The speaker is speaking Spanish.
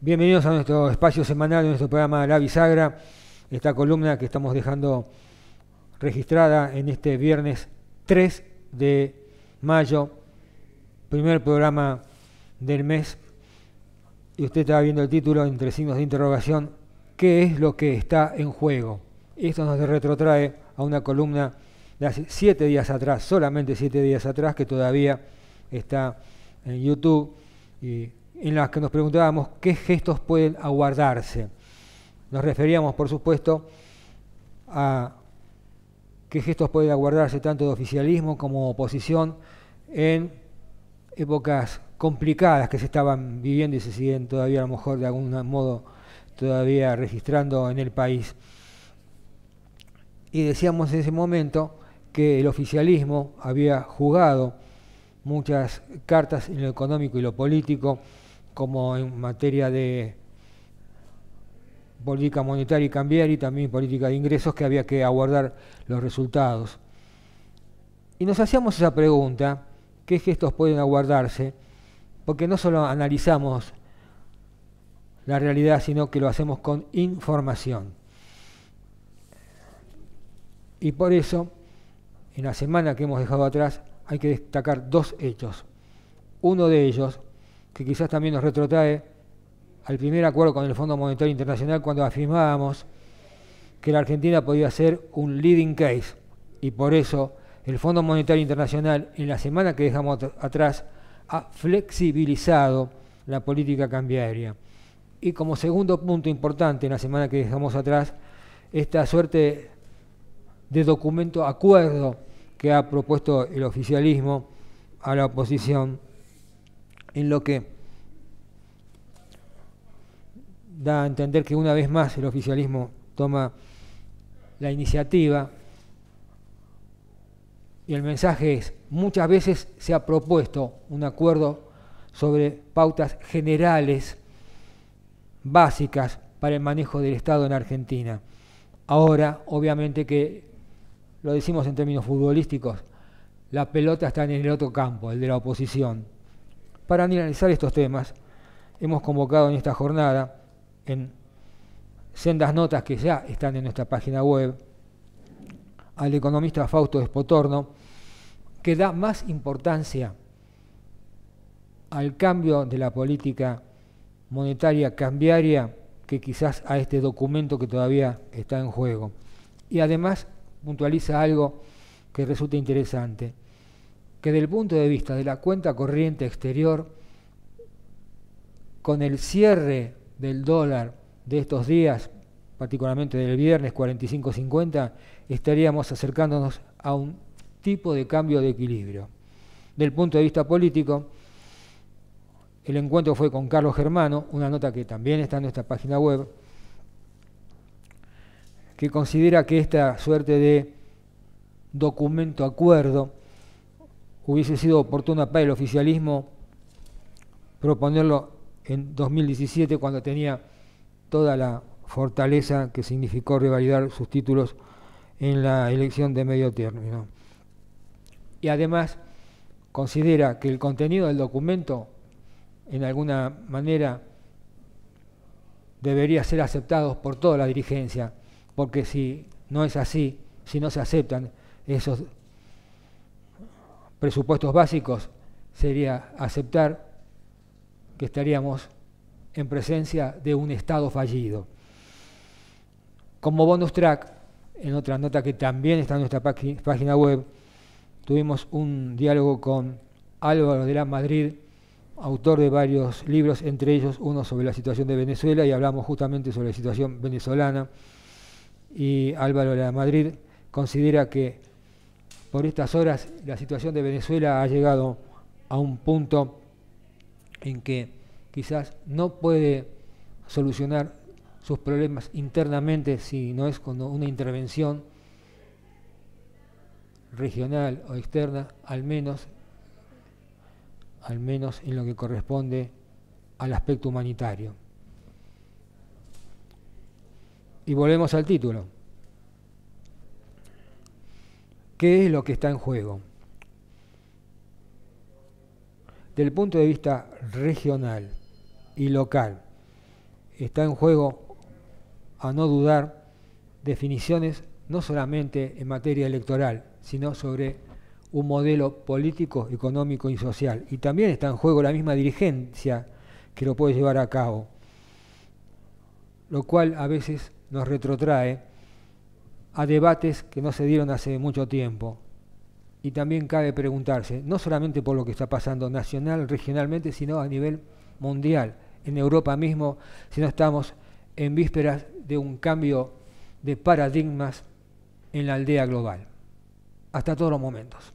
Bienvenidos a nuestro espacio semanal de nuestro programa La Bisagra, esta columna que estamos dejando registrada en este viernes 3 de mayo, primer programa del mes. Y usted estaba viendo el título entre signos de interrogación, ¿qué es lo que está en juego? Esto nos retrotrae a una columna de hace siete días atrás, solamente siete días atrás, que todavía está en YouTube y en las que nos preguntábamos qué gestos pueden aguardarse. Nos referíamos, por supuesto, a qué gestos pueden aguardarse tanto de oficialismo como oposición en épocas complicadas que se estaban viviendo y se siguen todavía a lo mejor de algún modo todavía registrando en el país. Y decíamos en ese momento que el oficialismo había jugado muchas cartas en lo económico y lo político como en materia de política monetaria y cambiaria y también política de ingresos que había que aguardar los resultados. Y nos hacíamos esa pregunta, ¿qué gestos pueden aguardarse? Porque no solo analizamos la realidad, sino que lo hacemos con información. Y por eso, en la semana que hemos dejado atrás, hay que destacar dos hechos. Uno de ellos que quizás también nos retrotrae al primer acuerdo con el Fondo Monetario Internacional cuando afirmábamos que la Argentina podía ser un leading case y por eso el Fondo Monetario Internacional en la semana que dejamos atrás ha flexibilizado la política cambiaria. Y como segundo punto importante en la semana que dejamos atrás, esta suerte de documento acuerdo que ha propuesto el oficialismo a la oposición en lo que da a entender que una vez más el oficialismo toma la iniciativa y el mensaje es, muchas veces se ha propuesto un acuerdo sobre pautas generales, básicas para el manejo del Estado en Argentina. Ahora, obviamente que, lo decimos en términos futbolísticos, la pelota está en el otro campo, el de la oposición. Para analizar estos temas, hemos convocado en esta jornada, en sendas notas que ya están en nuestra página web, al economista Fausto Espotorno, que da más importancia al cambio de la política monetaria cambiaria que quizás a este documento que todavía está en juego. Y además puntualiza algo que resulta interesante que del punto de vista de la cuenta corriente exterior, con el cierre del dólar de estos días, particularmente del viernes 45.50, estaríamos acercándonos a un tipo de cambio de equilibrio. Del punto de vista político, el encuentro fue con Carlos Germano, una nota que también está en nuestra página web, que considera que esta suerte de documento acuerdo hubiese sido oportuna para el oficialismo proponerlo en 2017 cuando tenía toda la fortaleza que significó revalidar sus títulos en la elección de medio término. Y además considera que el contenido del documento en alguna manera debería ser aceptado por toda la dirigencia, porque si no es así, si no se aceptan esos presupuestos básicos sería aceptar que estaríamos en presencia de un Estado fallido. Como bonus track, en otra nota que también está en nuestra página web, tuvimos un diálogo con Álvaro de la Madrid, autor de varios libros, entre ellos uno sobre la situación de Venezuela, y hablamos justamente sobre la situación venezolana. Y Álvaro de la Madrid considera que por estas horas la situación de Venezuela ha llegado a un punto en que quizás no puede solucionar sus problemas internamente si no es con una intervención regional o externa, al menos, al menos en lo que corresponde al aspecto humanitario. Y volvemos al título. ¿Qué es lo que está en juego? Del punto de vista regional y local, está en juego, a no dudar, definiciones no solamente en materia electoral, sino sobre un modelo político, económico y social. Y también está en juego la misma dirigencia que lo puede llevar a cabo, lo cual a veces nos retrotrae a debates que no se dieron hace mucho tiempo. Y también cabe preguntarse, no solamente por lo que está pasando nacional, regionalmente, sino a nivel mundial, en Europa mismo, si no estamos en vísperas de un cambio de paradigmas en la aldea global. Hasta todos los momentos.